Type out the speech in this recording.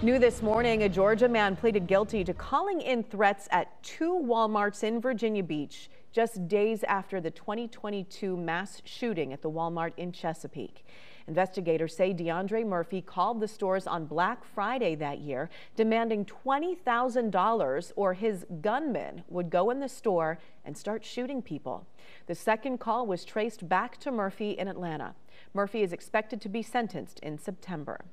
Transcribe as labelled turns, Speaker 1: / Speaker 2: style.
Speaker 1: New this morning, a Georgia man pleaded guilty to calling in threats at two Walmarts in Virginia Beach just days after the 2022 mass shooting at the Walmart in Chesapeake. Investigators say DeAndre Murphy called the stores on Black Friday that year, demanding $20,000 or his gunman would go in the store and start shooting people. The second call was traced back to Murphy in Atlanta. Murphy is expected to be sentenced in September.